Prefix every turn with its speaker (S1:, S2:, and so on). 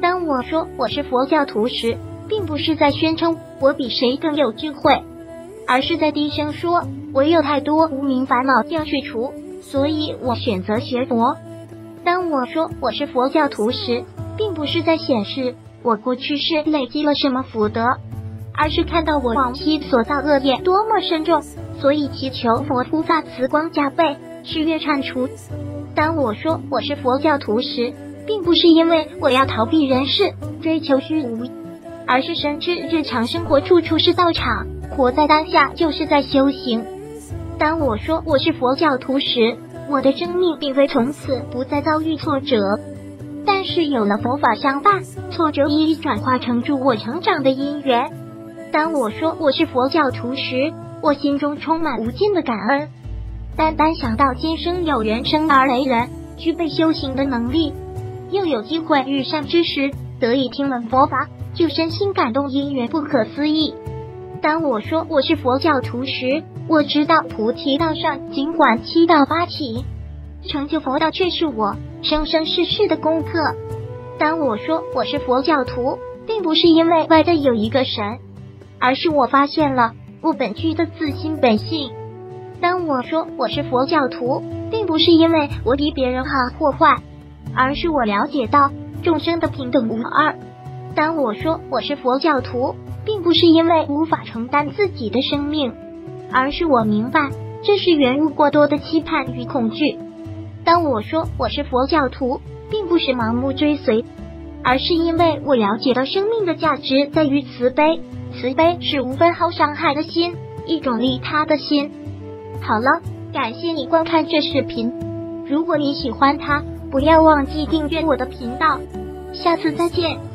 S1: 当我说我是佛教徒时，并不是在宣称我比谁更有智慧，而是在低声说我有太多无名烦恼要去除，所以我选择学佛。当我说我是佛教徒时，并不是在显示我过去是累积了什么福德，而是看到我往昔所造恶业多么深重，所以祈求佛菩萨慈光加倍，誓愿铲除。当我说我是佛教徒时，并不是因为我要逃避人世，追求虚无，而是深知日常生活处处是道场，活在当下就是在修行。当我说我是佛教徒时，我的生命并非从此不再遭遇挫折，但是有了佛法相伴，挫折一一转化成助我成长的因缘。当我说我是佛教徒时，我心中充满无尽的感恩。单单想到今生有缘生而为人，具备修行的能力，又有机会遇善知识，得以听闻佛法，就身心感动，因缘不可思议。当我说我是佛教徒时，我知道菩提道上尽管七道八起，成就佛道却是我生生世世的功课。当我说我是佛教徒，并不是因为外在有一个神，而是我发现了我本具的自心本性。当我说我是佛教徒，并不是因为我比别人好或坏，而是我了解到众生的平等无二。当我说我是佛教徒，并不是因为无法承担自己的生命。而是我明白，这是缘入过多的期盼与恐惧。当我说我是佛教徒，并不是盲目追随，而是因为我了解到生命的价值在于慈悲，慈悲是无分毫伤害的心，一种利他的心。好了，感谢你观看这视频，如果你喜欢它，不要忘记订阅我的频道，下次再见。